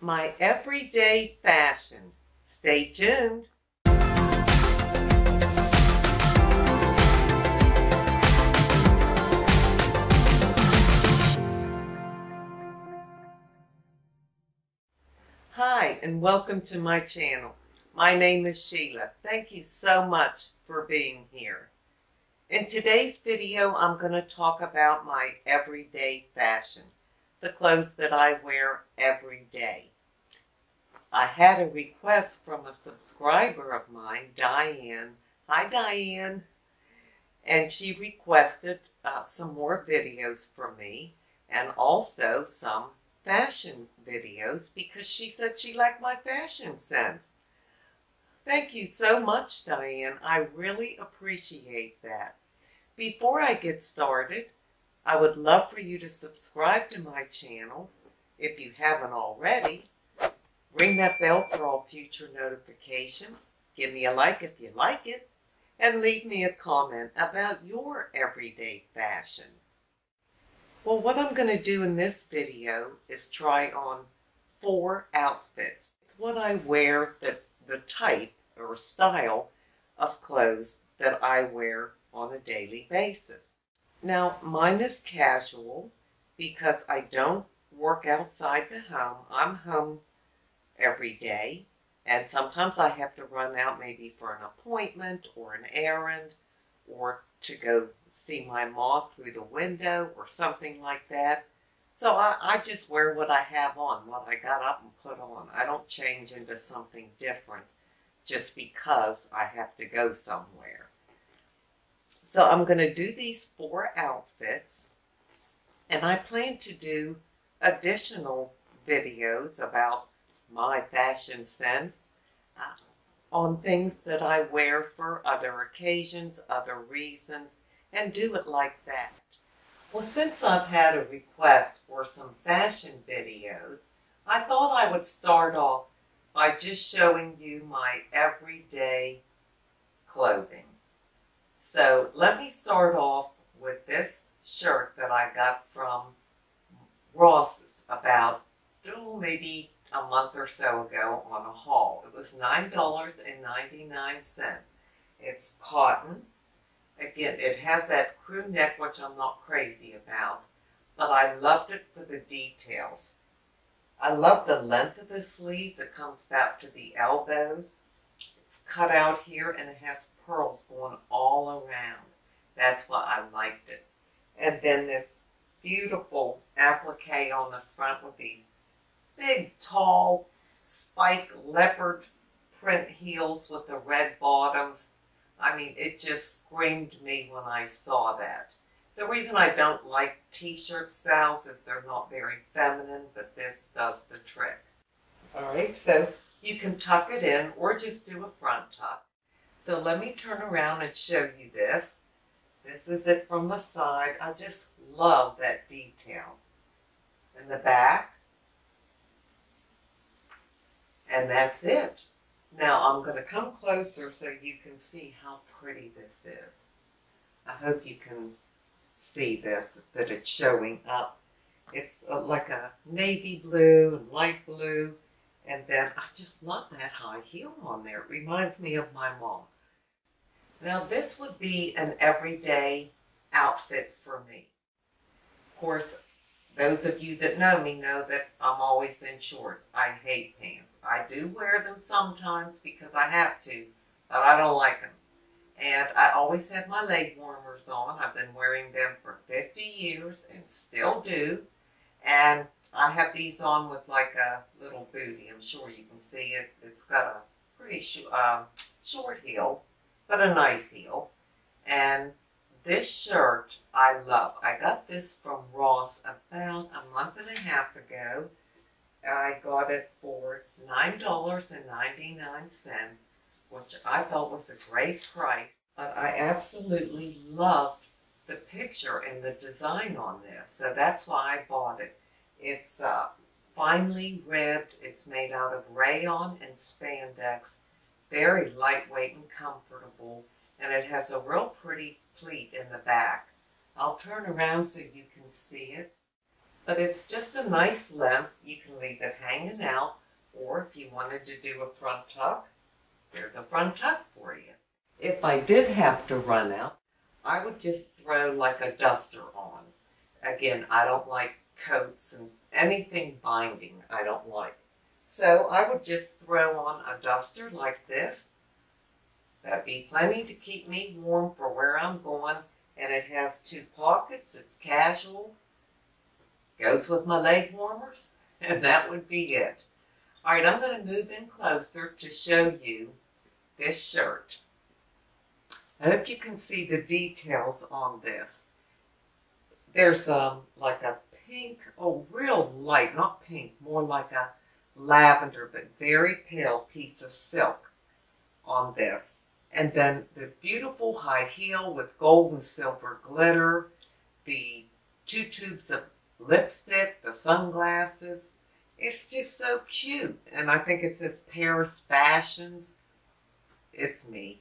my everyday fashion. Stay tuned. Hi, and welcome to my channel. My name is Sheila. Thank you so much for being here. In today's video, I'm going to talk about my everyday fashion, the clothes that I wear every day. I had a request from a subscriber of mine, Diane. Hi, Diane. And she requested uh, some more videos from me and also some fashion videos because she said she liked my fashion sense. Thank you so much, Diane. I really appreciate that. Before I get started, I would love for you to subscribe to my channel if you haven't already. Ring that bell for all future notifications. Give me a like if you like it. And leave me a comment about your everyday fashion. Well, what I'm going to do in this video is try on four outfits. It's what I wear, the, the type or style of clothes that I wear on a daily basis. Now, mine is casual because I don't work outside the home. I'm home every day, and sometimes I have to run out maybe for an appointment or an errand or to go see my moth through the window or something like that. So I, I just wear what I have on, what I got up and put on. I don't change into something different just because I have to go somewhere. So I'm going to do these four outfits and I plan to do additional videos about my fashion sense uh, on things that I wear for other occasions, other reasons, and do it like that. Well, since I've had a request for some fashion videos, I thought I would start off by just showing you my everyday clothing. So let me start off with this shirt that I got from Ross's about, oh, maybe a month or so ago on a haul. It was $9.99. It's cotton. Again, it has that crew neck, which I'm not crazy about, but I loved it for the details. I love the length of the sleeves. It comes back to the elbows. Cut out here and it has pearls going all around. That's why I liked it. And then this beautiful applique on the front with these big, tall, spike leopard print heels with the red bottoms. I mean, it just screamed me when I saw that. The reason I don't like t-shirt styles is they're not very feminine, but this does the trick. All right, so you can tuck it in or just do a front tuck. So let me turn around and show you this. This is it from the side. I just love that detail. In the back, and that's it. Now I'm going to come closer so you can see how pretty this is. I hope you can see this, that it's showing up. It's uh, like a navy blue and light blue. And then I just love that high heel on there. It reminds me of my mom. Now this would be an everyday outfit for me. Of course, those of you that know me know that I'm always in shorts. I hate pants. I do wear them sometimes because I have to, but I don't like them. And I always have my leg warmers on. I've been wearing them for 50 years and still do. And I have these on with like a little booty. I'm sure you can see it. It's got a pretty sh uh, short heel, but a nice heel. And this shirt I love. I got this from Ross about a month and a half ago. I got it for $9.99, which I thought was a great price. But I absolutely loved the picture and the design on this. So that's why I bought it. It's uh, finely ribbed. It's made out of rayon and spandex. Very lightweight and comfortable. And it has a real pretty pleat in the back. I'll turn around so you can see it. But it's just a nice length. You can leave it hanging out, or if you wanted to do a front tuck, there's a front tuck for you. If I did have to run out, I would just throw like a duster on. Again, I don't like coats and anything binding I don't like. So I would just throw on a duster like this. That'd be plenty to keep me warm for where I'm going. And it has two pockets. It's casual. Goes with my leg warmers. And that would be it. All right, I'm going to move in closer to show you this shirt. I hope you can see the details on this. There's um like a pink, oh real light, not pink, more like a lavender but very pale piece of silk on this. And then the beautiful high heel with gold and silver glitter, the two tubes of lipstick, the sunglasses. It's just so cute. And I think it says Paris Fashions. It's me.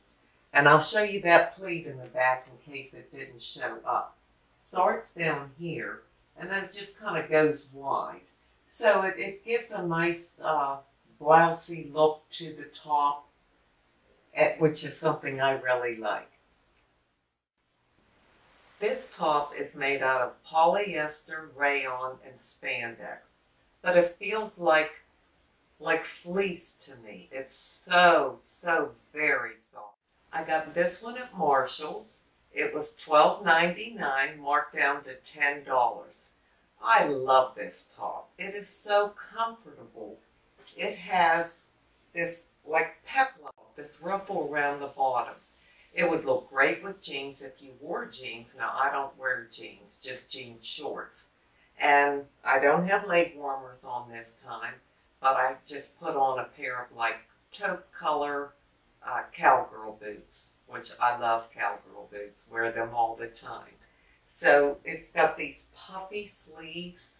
And I'll show you that pleat in the back in case it didn't show up. Starts down here and then it just kind of goes wide. So it, it gives a nice uh, look to the top, at, which is something I really like. This top is made out of polyester, rayon, and spandex, but it feels like like fleece to me. It's so, so very soft. I got this one at Marshall's. It was $12.99, marked down to $10. I love this top. It is so comfortable. It has this like peplum, this ruffle around the bottom. It would look great with jeans if you wore jeans. Now, I don't wear jeans, just jean shorts. And I don't have leg warmers on this time, but I just put on a pair of like taupe color uh, cowgirl boots, which I love cowgirl boots, wear them all the time. So it's got these puffy sleeves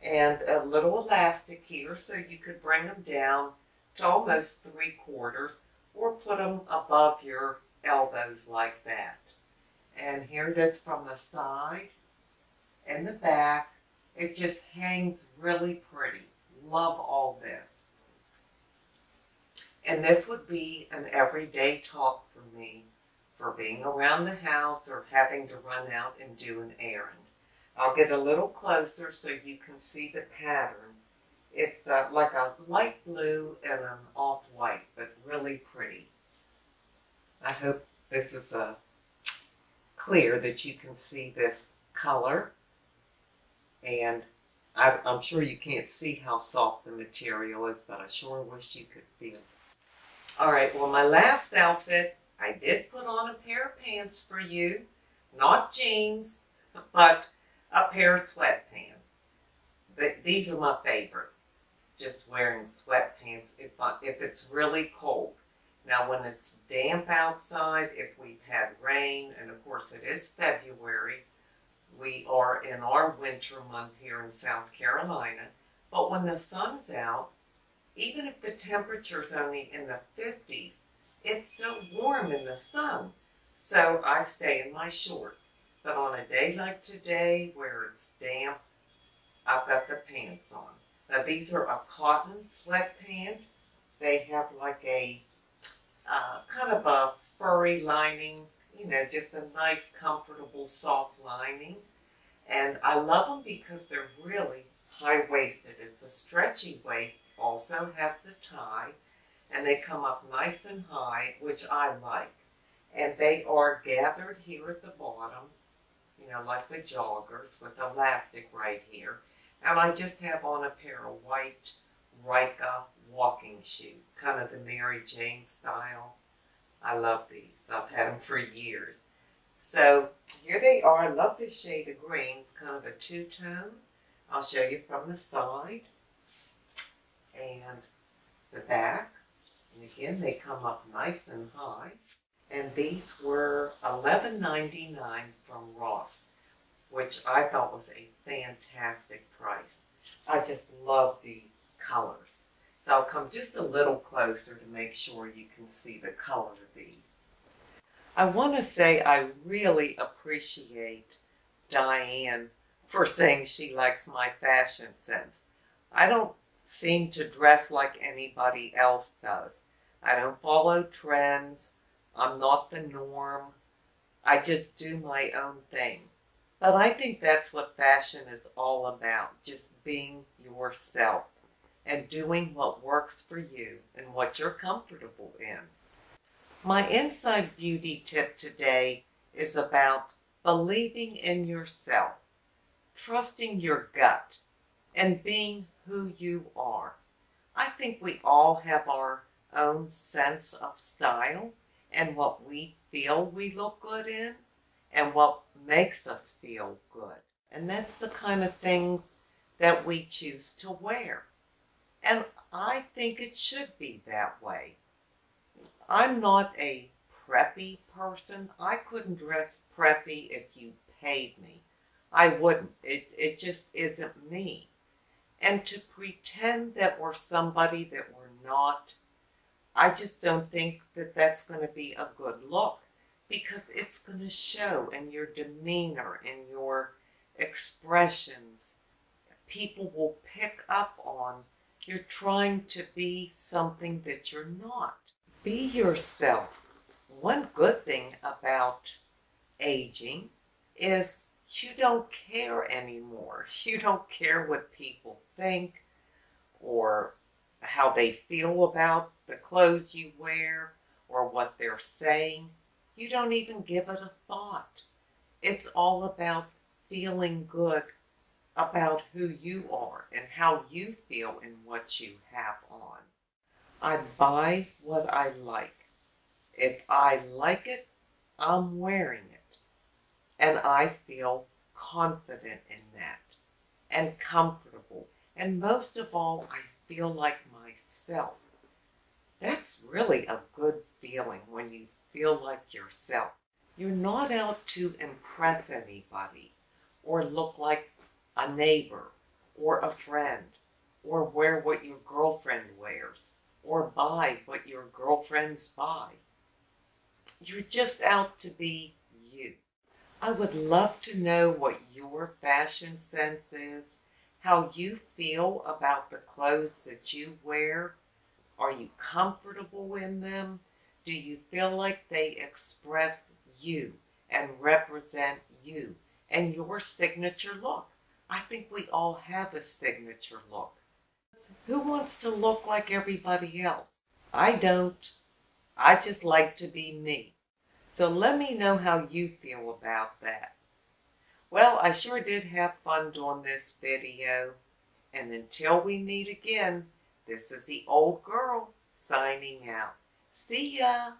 and a little elastic here so you could bring them down to almost three quarters or put them above your elbows like that. And here it is from the side and the back. It just hangs really pretty. Love all this. And this would be an everyday top for me for being around the house or having to run out and do an errand. I'll get a little closer so you can see the pattern. It's uh, like a light blue and an off-white, but really pretty. I hope this is uh, clear that you can see this color. And I, I'm sure you can't see how soft the material is, but I sure wish you could feel. it. All right, well, my last outfit I did put on a pair of pants for you, not jeans, but a pair of sweatpants. these are my favorite. Just wearing sweatpants if, I, if it's really cold. Now when it's damp outside, if we've had rain, and of course it is February, we are in our winter month here in South Carolina, but when the sun's out, even if the temperature's only in the 50s, it's so warm in the sun. So I stay in my shorts. But on a day like today where it's damp, I've got the pants on. Now these are a cotton sweatpant. They have like a uh, kind of a furry lining, you know, just a nice, comfortable, soft lining. And I love them because they're really high-waisted. It's a stretchy waist, also have the tie and they come up nice and high, which I like. And they are gathered here at the bottom, you know, like the joggers with elastic right here. And I just have on a pair of white Ryka walking shoes, kind of the Mary Jane style. I love these. I've had them for years. So here they are. I love this shade of green. It's kind of a two-tone. I'll show you from the side and the back. And again, they come up nice and high. And these were $11.99 from Ross, which I thought was a fantastic price. I just love the colors. So I'll come just a little closer to make sure you can see the color of these. I want to say I really appreciate Diane for saying she likes my fashion sense. I don't seem to dress like anybody else does. I don't follow trends. I'm not the norm. I just do my own thing. But I think that's what fashion is all about just being yourself and doing what works for you and what you're comfortable in. My inside beauty tip today is about believing in yourself, trusting your gut, and being who you are. I think we all have our own sense of style and what we feel we look good in and what makes us feel good. And that's the kind of things that we choose to wear. And I think it should be that way. I'm not a preppy person. I couldn't dress preppy if you paid me. I wouldn't. It, it just isn't me. And to pretend that we're somebody that we're not, I just don't think that that's going to be a good look because it's going to show in your demeanor, in your expressions. People will pick up on you're trying to be something that you're not. Be yourself. One good thing about aging is you don't care anymore. You don't care what people think or how they feel about the clothes you wear or what they're saying. You don't even give it a thought. It's all about feeling good about who you are and how you feel in what you have on. I buy what I like. If I like it, I'm wearing it. And I feel confident in that and comfortable. And most of all, I feel like myself. That's really a good feeling when you feel like yourself. You're not out to impress anybody or look like a neighbor or a friend or wear what your girlfriend wears or buy what your girlfriends buy. You're just out to be you. I would love to know what your fashion sense is, how you feel about the clothes that you wear. Are you comfortable in them? Do you feel like they express you and represent you and your signature look? I think we all have a signature look. Who wants to look like everybody else? I don't. I just like to be me. So let me know how you feel about that. Well, I sure did have fun doing this video. And until we meet again, this is the old girl signing out. See ya!